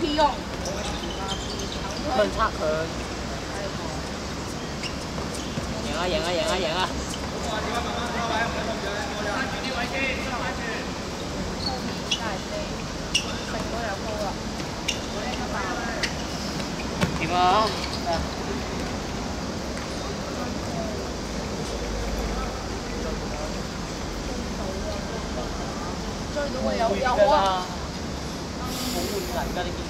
屁用，佢測佢。贏啊贏啊贏啊贏啊！點啊？追到佢又又好啊！好悶㗎，而家呢啲。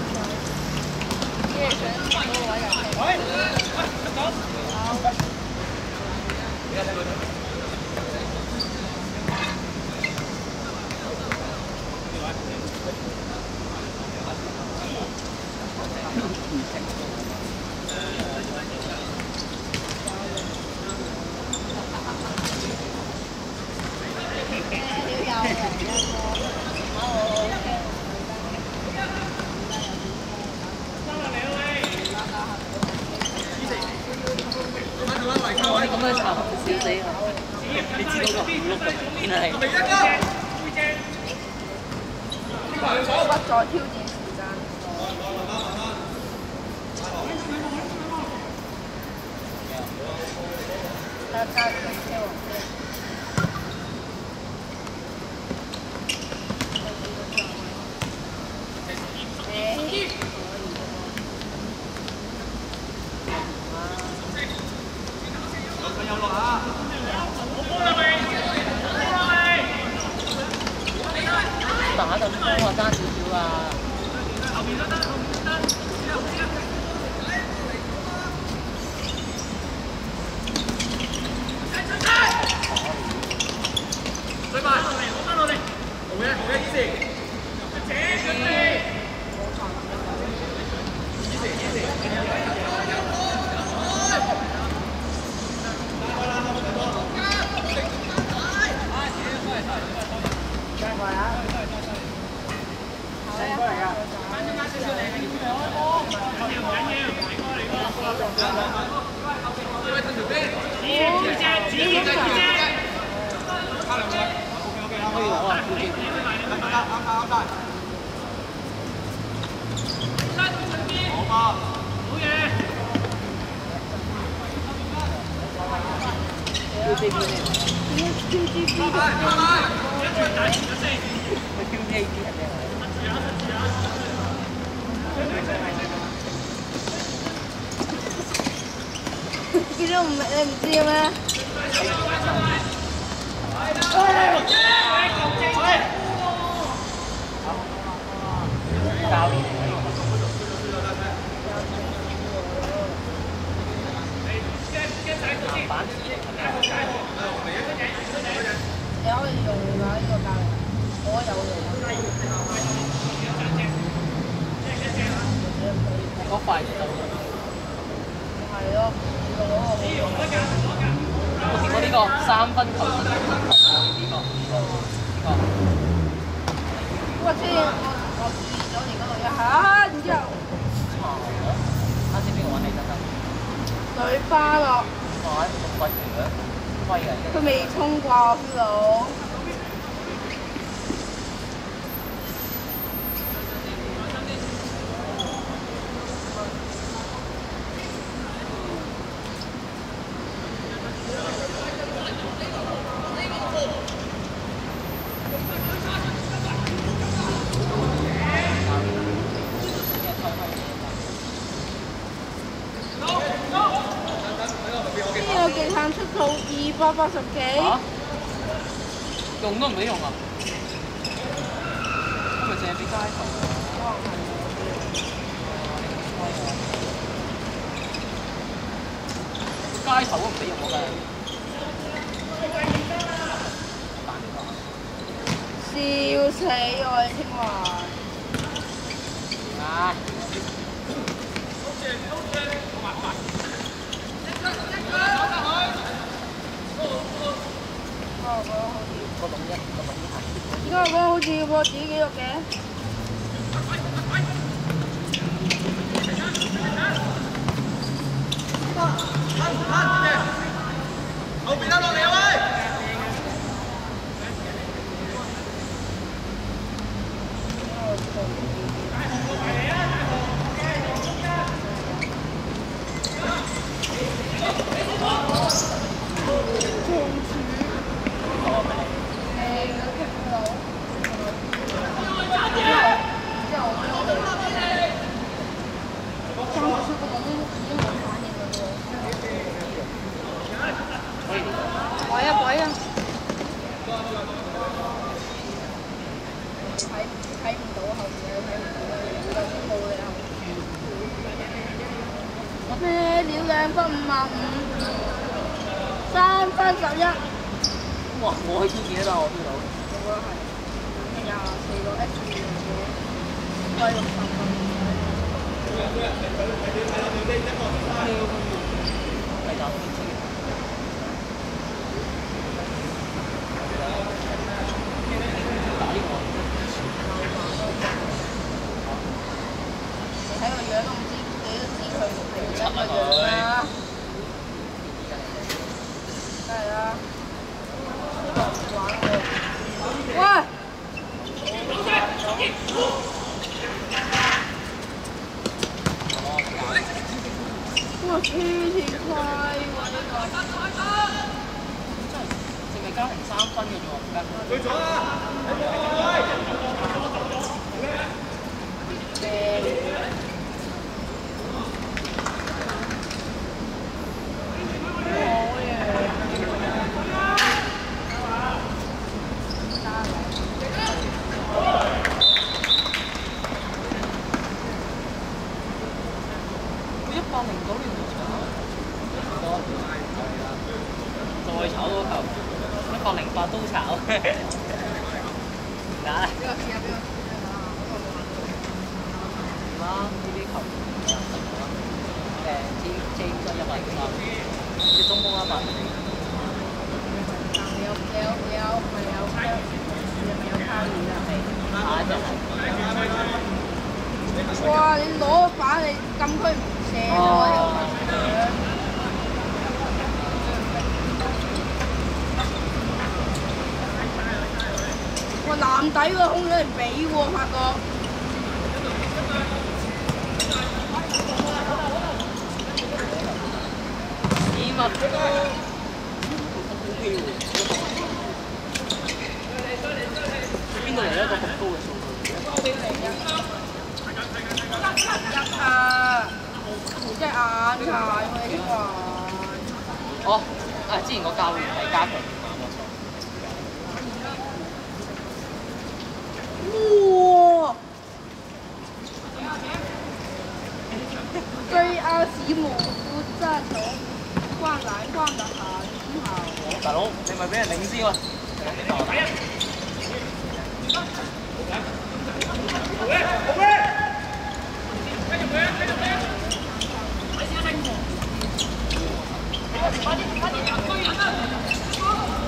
你？喂喂喂。再挑点时间，那个。要 J B 咩？點解 QGB 嘅咪 Q J B 係咩？叫咗唔你唔知咩？指定係咩？你可以用㗎呢個教練，我有用。嗰塊就得。係咯，用嗰個冇用。我見過呢個三分球。呢個呢個我知我我試咗你嗰度一下，然之後啱先邊個揾你得得？女花咯，哇！咁貴嘅，貴嘅。佢未充過我 feel 個極限出套二百八十幾，嚇？用都唔俾用啊！咁咪淨係俾街頭。街頭都唔俾用我㗎。笑死我你聽話。啊！個籠一個好似個自己肌肉嘅，後邊得落嚟啊喂！誒有聽到。之後我張老師嗰個都已經冇反應啦可以呢喎。改啊改啊！睇睇唔到後面嘅，睇唔到有冇嘅後面。咩料兩分五萬五，三分十一。哇！我去 T 幾多我 feel 到。我覺得係廿四個 H 嘅，貴六十蚊。係就天氣。打呢個。你睇個樣都唔知，你都知佢係一個樣啦。梗係啦。玩喎！喂！哇！黐線快喎呢個。淨係加零三分嘅啫喎，唔加。對咗啦！一百零九年都炒，再炒嗰球，一百零八都炒。假啦，俾我試下，俾我試下啊！啦，呢啲球誒 J J 都一百零三，即中鋒一百零。有有有係有卡，有卡爾啦。下一隻係哇！你攞把你禁區唔射咗條罰哇！個籃底個空咗嚟俾喎，發覺。點啊？邊度嚟一個咁高嘅數據？一啊！隻眼柴我哋啲話。哦，啊！之前個教練係加強嘛，冇錯。哇！對阿史無夫真係關奶關得下之後。大佬，你咪俾人領先喎！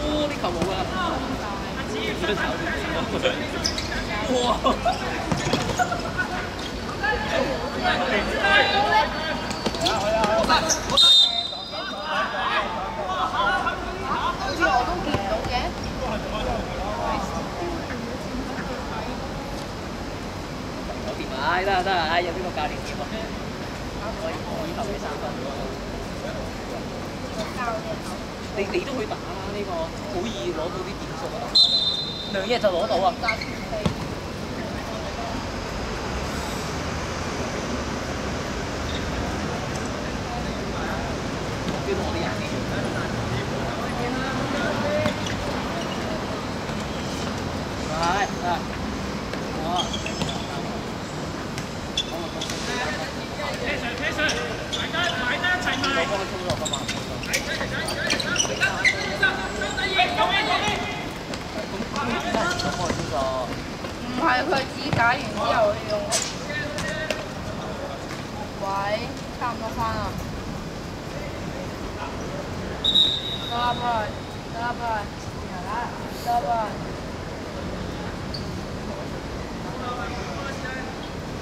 哦，啲球冇㗎。哇！好似我都見唔到嘅。有電話，得啦得啊，唉有邊個教練點啊？我我以後嘅三分。你你都去打啦，呢、個好易攞到啲點數啊！兩日就攞到啊！邊攞啲人係得，我。我幫佢衝落㗎嘛。咁咁點解唔想幫佢衝咗？唔係佢自己解完之後用。喂，差唔多翻啦。得啦，拜，得啦，拜，得啦，拜。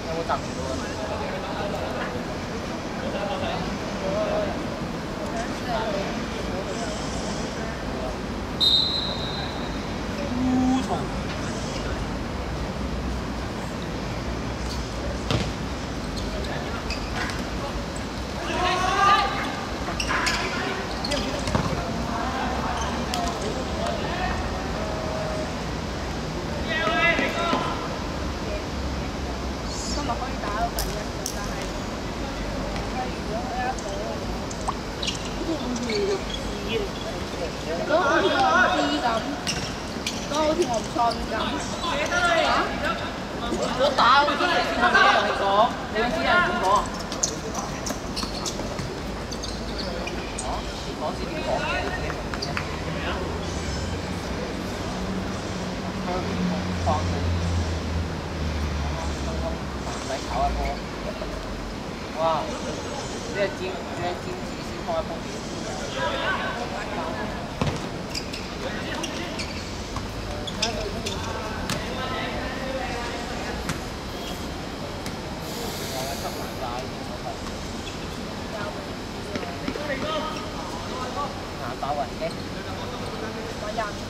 有冇集唔到啊？烏蟲。今日可以打到第一嘅，但係如果佢一到，都好似我唔知咁，都好似我唔信咁。嚇？我打我真係先同你人講，你嗰啲人點講啊？哦，你講先點講嘅？你明唔明啊？放佢，唔使炒一波。哇！呢個尖呢個尖子先開一波 Okay.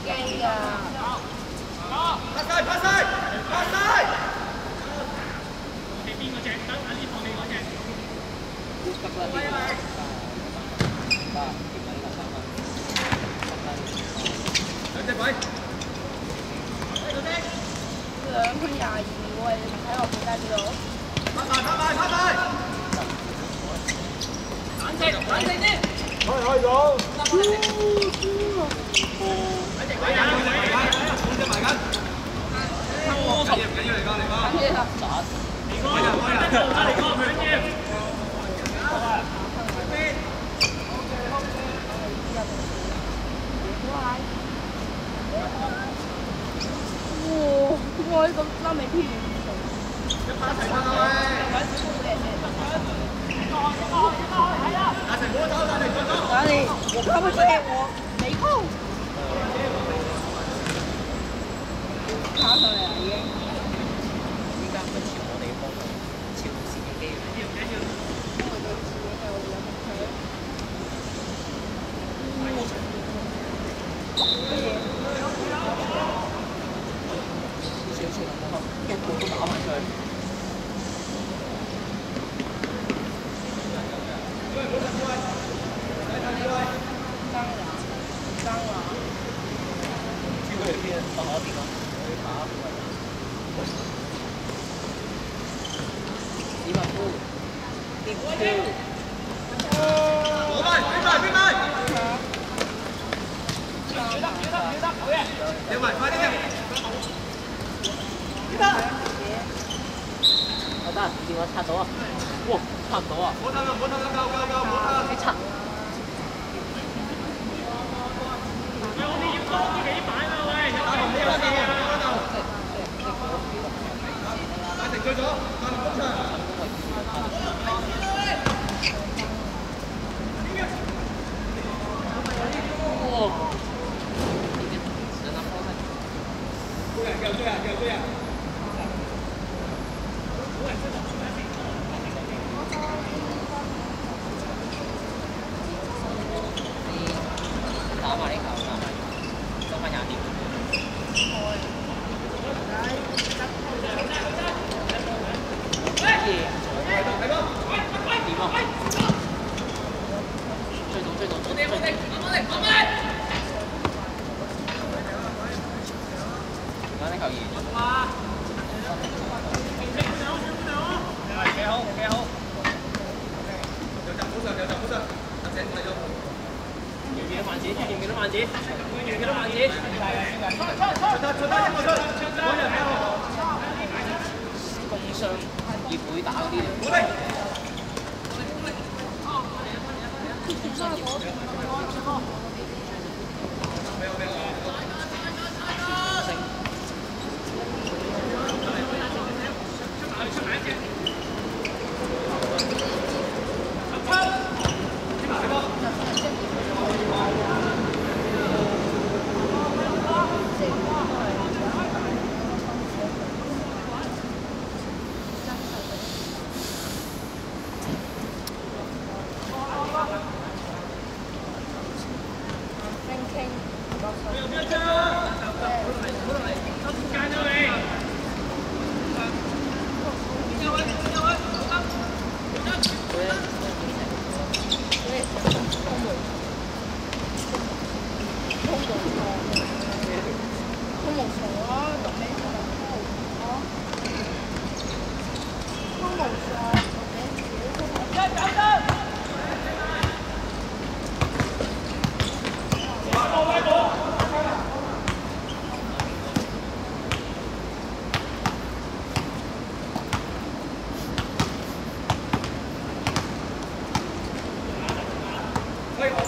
Yeah. Oh. Oh. Pass it. 哇！點解咁拉尾偏？一拍齊拍啦喂！阿成唔好走，阿成再走。打你，他們追我，没空。卡上嚟啦已經。依家唔係潮我哋幫佢潮攝影機。因為對自己有有興趣。乜嘢？放我電話，我要打利物浦，利物浦，攞埋，邊埋邊埋，你埋快啲嘅，我得電話拆到啊！哇，拆唔到啊！唔好偷啦，唔好偷啦，夠夠夠，唔好偷啦。你拆。打停佢咗，打落中場。哇！追人，繼續追人，繼續追人。打埋呢球，打埋呢球，收翻廿點。睇到睇到，點啊？追到追到，我哋我哋我哋我哋！而家呢球贏。幾好幾好。有陣補上，有陣補上，阿醒睇咗。要幾多萬子？要幾多萬子？要幾多萬子？出得出得一個出，嗰人幾好。工商協會打嗰啲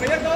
ありがとう。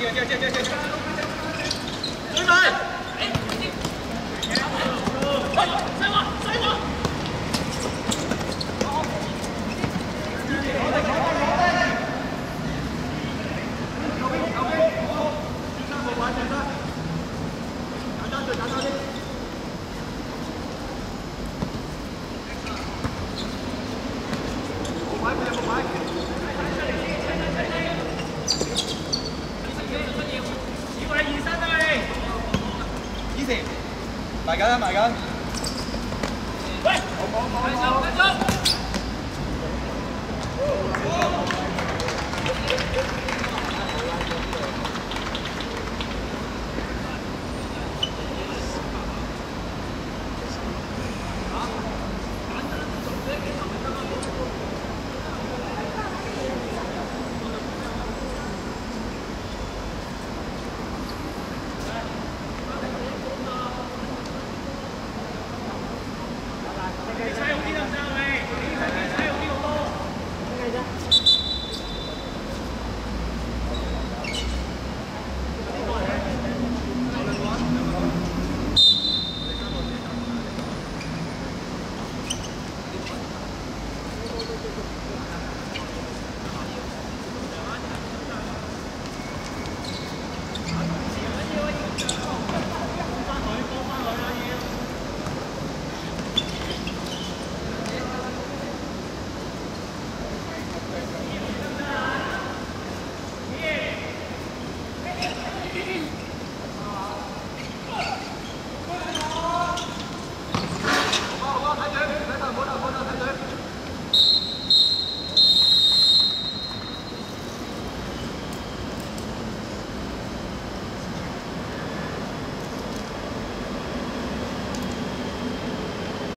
追埋。以前埋緊啦，埋緊。